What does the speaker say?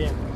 yeah.